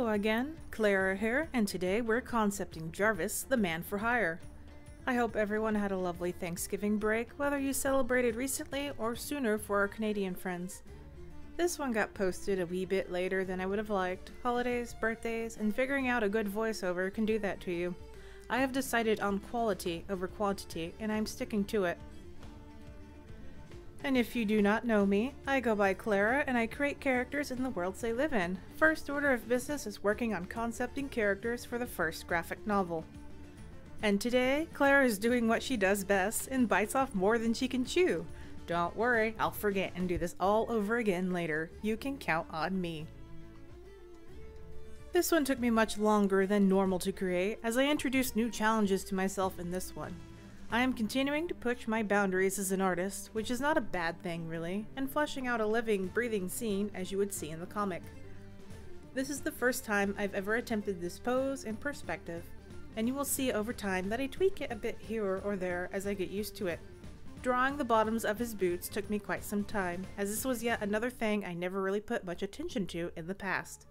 Hello again, Klareh here, and today we're concepting Jarvus, the man for hire. I hope everyone had a lovely Thanksgiving break, whether you celebrated recently or sooner for our Canadian friends. This one got posted a wee bit later than I would have liked. Holidays, birthdays, and figuring out a good voiceover can do that to you. I have decided on quality over quantity, and I'm sticking to it. And if you do not know me, I go by Klareh and I create characters in the worlds they live in. First order of business is working on concepting characters for the first graphic novel. And today, Klareh is doing what she does best and bites off more than she can chew. Don't worry, I'll forget and do this all over again later. You can count on me. This one took me much longer than normal to create, as I introduced new challenges to myself in this one. I am continuing to push my boundaries as an artist, which is not a bad thing really, and fleshing out a living, breathing scene as you would see in the comic. This is the first time I've ever attempted this pose and perspective, and you will see over time that I tweak it a bit here or there as I get used to it. Drawing the bottoms of his boots took me quite some time, as this was yet another thing I never really put much attention to in the past.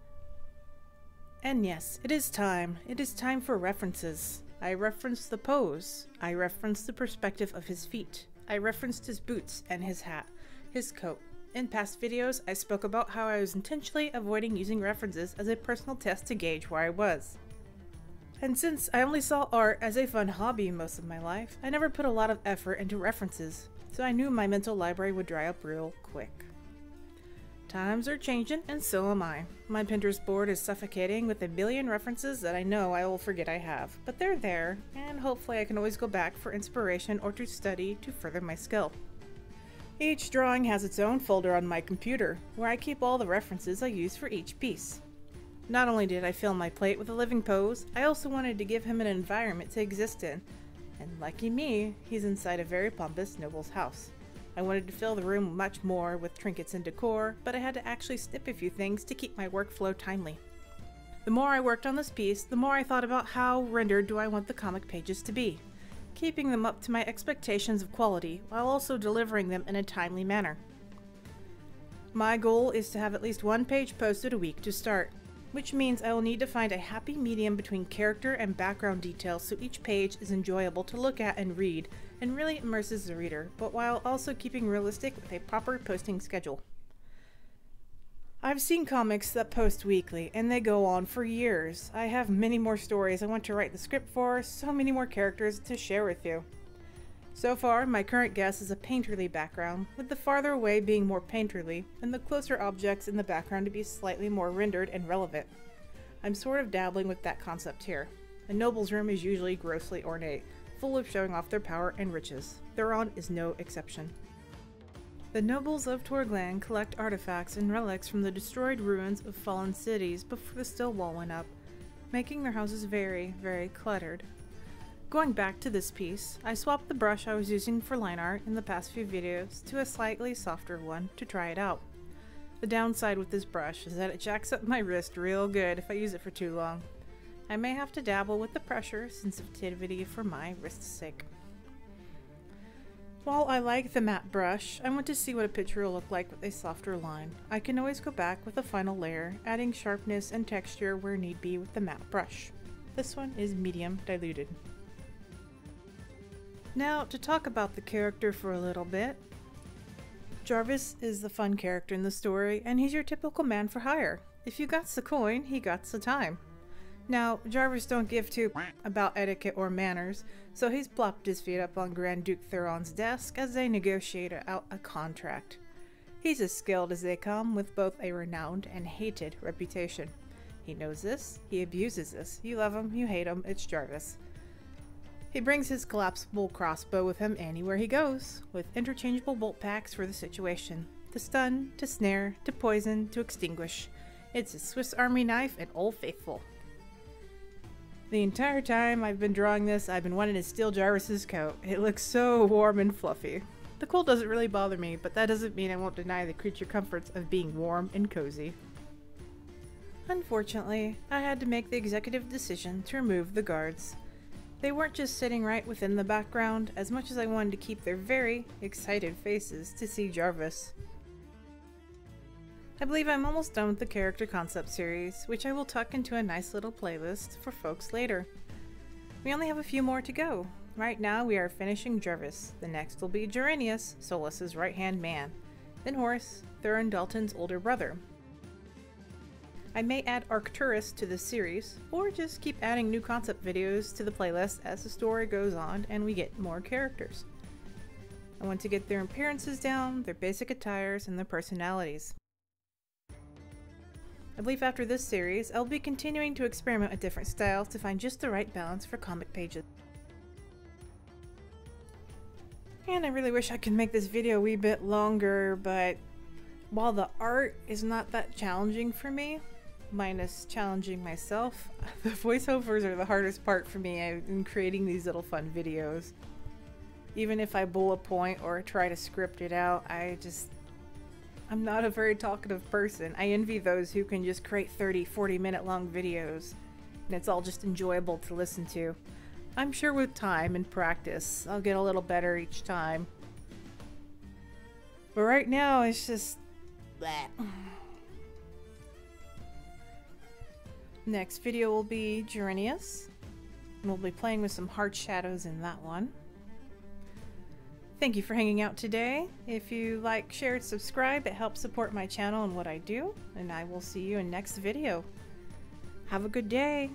And yes, it is time. It is time for references. I referenced the pose. I referenced the perspective of his feet. I referenced his boots and his hat, his coat. In past videos, I spoke about how I was intentionally avoiding using references as a personal test to gauge where I was. And since I only saw art as a fun hobby most of my life, I never put a lot of effort into references, so I knew my mental library would dry up real quick. Times are changing, and so am I. My Pinterest board is suffocating with a billion references that I know I will forget I have, but they're there, and hopefully I can always go back for inspiration or to study to further my skill. Each drawing has its own folder on my computer, where I keep all the references I use for each piece. Not only did I fill my plate with a living pose, I also wanted to give him an environment to exist in, and lucky me, he's inside a very pompous noble's house. I wanted to fill the room much more with trinkets and decor, but I had to actually snip a few things to keep my workflow timely. The more I worked on this piece, the more I thought about how rendered do I want the comic pages to be, keeping them up to my expectations of quality while also delivering them in a timely manner. My goal is to have at least one page posted a week to start, which means I will need to find a happy medium between character and background details so each page is enjoyable to look at and read and really immerses the reader, but while also keeping realistic with a proper posting schedule. I've seen comics that post weekly, and they go on for years. I have many more stories I want to write the script for, so many more characters to share with you. So far, my current guess is a painterly background, with the farther away being more painterly, and the closer objects in the background to be slightly more rendered and relevant. I'm sort of dabbling with that concept here. A noble's room is usually grossly ornate, full of showing off their power and riches. Thuron is no exception. The nobles of Torglan collect artifacts and relics from the destroyed ruins of fallen cities before the still wall went up, making their houses very, very cluttered. Going back to this piece, I swapped the brush I was using for line art in the past few videos to a slightly softer one to try it out. The downside with this brush is that it jacks up my wrist real good if I use it for too long. I may have to dabble with the pressure sensitivity for my wrist's sake. While I like the matte brush, I want to see what a picture will look like with a softer line. I can always go back with a final layer, adding sharpness and texture where need be with the matte brush. This one is medium diluted. Now, to talk about the character for a little bit. Jarvus is the fun character in the story, and he's your typical man for hire. If you got the coin, he got the time. Now, Jarvus don't give two about etiquette or manners, so he's plopped his feet up on Grand Duke Thuron's desk as they negotiate out a contract. He's as skilled as they come, with both a renowned and hated reputation. He knows this, he abuses this. You love him, you hate him, it's Jarvus. He brings his collapsible crossbow with him anywhere he goes, with interchangeable bolt packs for the situation. To stun, to snare, to poison, to extinguish. It's a Swiss Army knife and Old Faithful. The entire time I've been drawing this, I've been wanting to steal Jarvus's coat. It looks so warm and fluffy. The cold doesn't really bother me, but that doesn't mean I won't deny the creature comforts of being warm and cozy. Unfortunately, I had to make the executive decision to remove the guards. They weren't just sitting right within the background, as much as I wanted to keep their very excited faces to see Jarvus. I believe I'm almost done with the character concept series, which I will tuck into a nice little playlist for folks later. We only have a few more to go. Right now we are finishing Jarvus, the next will be Gerenius, Solus's right-hand man, then Horace, Thurin Dalton's older brother. I may add Arcturus to this series, or just keep adding new concept videos to the playlist as the story goes on and we get more characters. I want to get their appearances down, their basic attires, and their personalities. I believe after this series, I'll be continuing to experiment with different styles to find just the right balance for comic pages. And I really wish I could make this video a wee bit longer, but while the art is not that challenging for me, minus challenging myself, the voiceovers are the hardest part for me in creating these little fun videos. Even if I bullet point or try to script it out, I just I'm not a very talkative person. I envy those who can just create 30, 40 minute long videos and it's all just enjoyable to listen to. I'm sure with time and practice, I'll get a little better each time. But right now, it's just... Bleh. Next video will be Gerenius. We'll be playing with some hard shadows in that one. Thank you for hanging out today. If you like, share, and subscribe, it helps support my channel and what I do. And I will see you in next video. Have a good day.